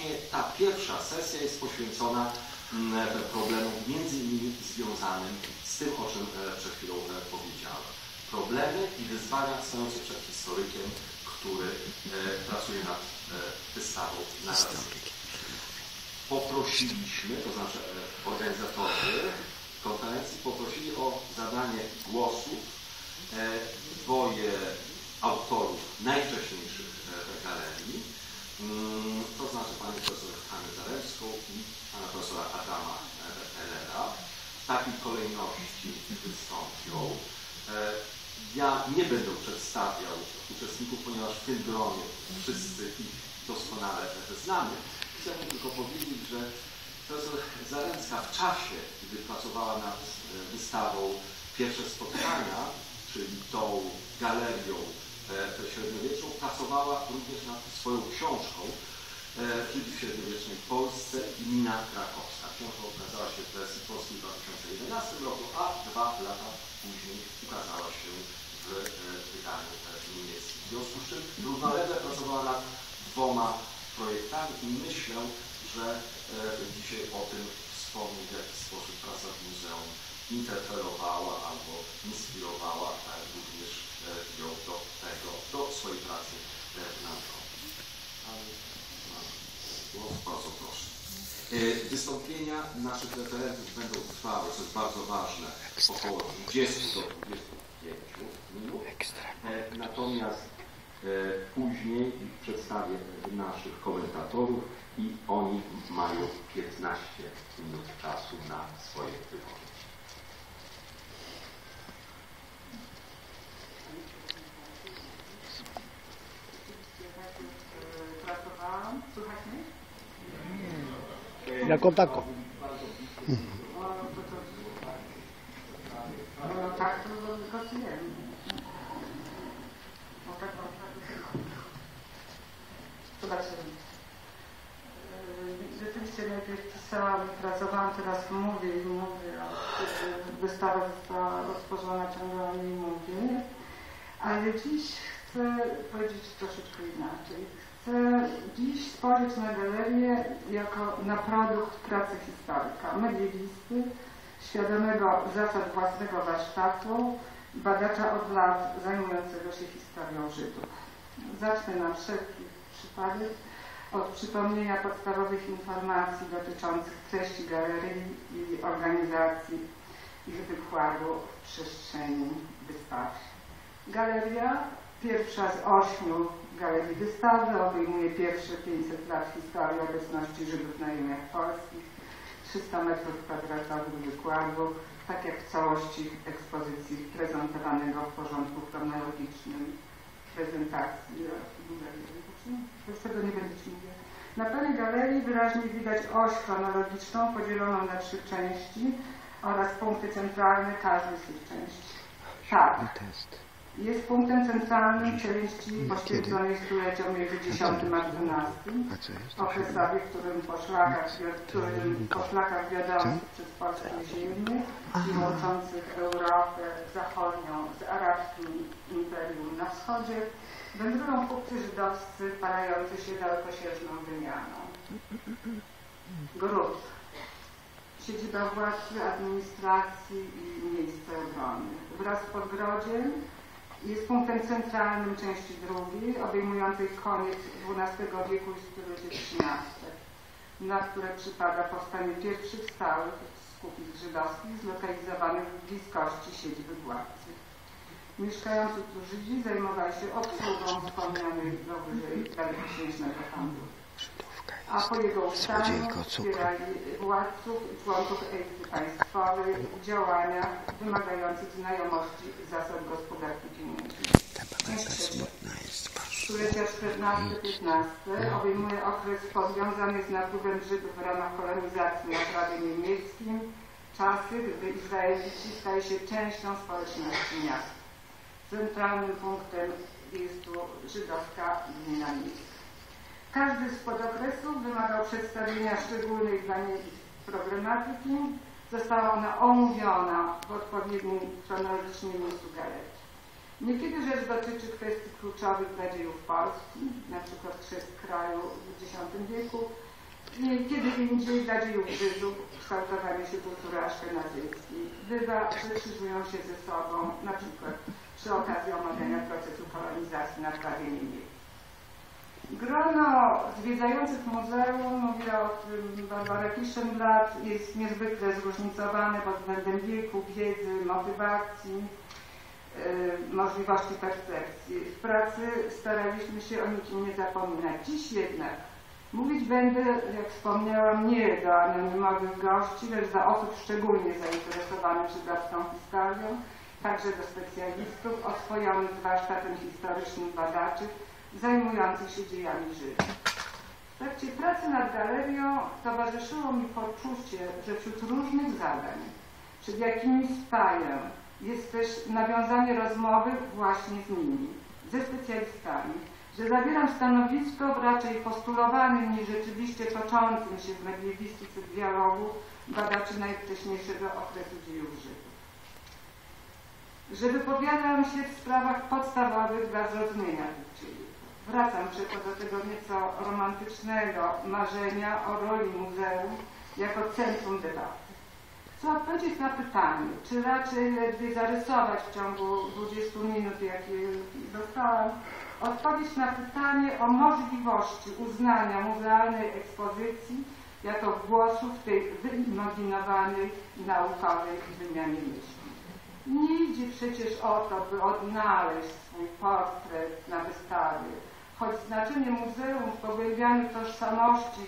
właśnie ta pierwsza sesja jest poświęcona mm, problemom między innymi związanym z tym, o czym e, przed chwilą e, powiedziałem. Problemy i wyzwania stojące przed historykiem, który e, pracuje nad wystawą narracyjną. Poprosiliśmy, to znaczy organizatorzy konferencji poprosili o zadanie głosu dwoje autorów najwcześniejszych galerii, mm, to znaczy pani profesor Hany Zarewską i pana profesora Adama Elera. W takiej kolejności wystąpią. E, ja nie będę przedstawiał uczestników, ponieważ w tym gronie wszyscy ich doskonale znamy. Chciałbym tylko powiedzieć, że profesor Zaręcka w czasie, gdy pracowała nad e, wystawą Pierwsze Spotkania, czyli tą galerią e, średniowieczną, pracowała również nad swoją książką w średniowiecznej Polsce i Mina Krakowska. Książka ukazała się w wersji 2011 roku, a dwa lata później ukazała się w e, wydaniu niemieckim. W związku z czym równolegle pracowała nad dwoma projektami i myślę, że e, dzisiaj o tym wspomni, w jaki sposób praca w muzeum interferowała albo inspirowała, tak również e, ją do tego, do swojej pracy naukowej. Wystąpienia naszych referentów będą trwały, co jest bardzo ważne, około 20 do 25 minut. E, natomiast e, później przedstawię naszych komentatorów i oni mają 15 minut czasu na swoje wypowiedzi. Jako tako. Rzeczywiście najpierw pisałam i pracowałam, teraz mówię i mówię, wystawa została rozpoczęta, ciągle niej mówię. Ale dziś chcę powiedzieć troszeczkę inaczej dziś spojrzeć na galerię jako na produkt pracy historyka, mediewisty, świadomego zasad własnego warsztatu, badacza od lat zajmującego się historią Żydów. Zacznę na wszelki przypadek od przypomnienia podstawowych informacji dotyczących treści galerii i organizacji ich wykładu w przestrzeni wystawy. Galeria, pierwsza z ośmiu Galerii Wystawy obejmuje pierwsze 500 lat historii obecności Żydów na ziemiach polskich, 300 metrów kwadratowych wykładu, tak jak w całości ekspozycji prezentowanego w porządku chronologicznym prezentacji. Już tego nie będę ci mówiła. Na planie galerii wyraźnie widać oś chronologiczną podzieloną na trzy części oraz punkty centralne każdej z tych części. Tak. Jest punktem centralnym części poświęconej stuleciom między 10 a 12, okresowi, w którym po szlakach, którym po szlakach wiodących przez polskie ziemię i łączących Europę Zachodnią z arabskim imperium na wschodzie, wędrują kupcy żydowscy parający się dalekosiężną wymianą. Grud. Siedziba władcy, administracji i miejsce obrony. Wraz z podgrodziem jest punktem centralnym części drugiej, obejmującej koniec XII wieku i stulecie XIII, na które przypada powstanie pierwszych stałych skupisk żydowskich zlokalizowanych w bliskości siedziby władcy. Mieszkający tu Żydzi zajmowali się obsługą wspomnianego wyżej dalekosiężnego handlu. A po jego ustaniu wspierali władców i członków elity państwowej w działaniach wymagających znajomości zasad gospodarki Stulecia XIV-XV obejmuje okres powiązany z napływem Żydów w ramach kolonizacji na prawie niemieckim, czasy, gdy Izraelici staje się częścią społeczności miasta. Centralnym punktem jest tu żydowska gmina miejska. Każdy z podokresów wymagał przedstawienia szczególnej dla niej problematyki. Została ona omówiona w odpowiednim chronologicznym miejscu galerii. Niekiedy rzecz dotyczy kwestii kluczowych dla dziejów Polski, na przykład chrzest kraju w X wieku, kiedy indziej dla dziejów Żydów kształtowanie się kultury aszkenazyjskiej bywa, że krzyżują się ze sobą, na przykład przy okazji omawiania procesu kolonizacji na prawie Niemiec. Grono zwiedzających muzeum, mówiła o tym Barbara Kiszenblatt, jest niezwykle zróżnicowane pod względem wieku, wiedzy, motywacji, yy, możliwości percepcji. W pracy staraliśmy się o nikim nie zapominać. Dziś jednak mówić będę, jak wspomniałam, nie do anonimowych gości, lecz do osób szczególnie zainteresowanych żydowską historią, także do specjalistów oswojonych warsztatem historycznym badaczy, zajmujących się dziejami Żydów. W trakcie pracy nad galerią towarzyszyło mi poczucie, że wśród różnych zadań, przed jakimi staję, jest też nawiązanie rozmowy właśnie z nimi, ze specjalistami, że zabieram stanowisko w raczej postulowanym niż rzeczywiście toczącym się w mediewistyce dialogu badaczy najwcześniejszego okresu dziejów Żydów. Że wypowiadam się w sprawach podstawowych dla zrozumienia tych dziejów. Wracam przeto do tego nieco romantycznego marzenia o roli muzeum jako centrum debaty. Chcę odpowiedzieć na pytanie, czy raczej ledwie zarysować w ciągu 20 minut, jakie dostałam, odpowiedź na pytanie o możliwości uznania muzealnej ekspozycji jako głosu w tej wyimaginowanej naukowej wymianie myśli. Nie idzie przecież o to, by odnaleźć swój portret na wystawie, choć znaczenie muzeum w pogłębianiu tożsamości